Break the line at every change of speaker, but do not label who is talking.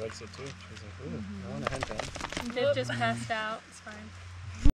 likes it too. She's like, ooh, mm-hmm. I want a them.
They've just passed out. It's fine.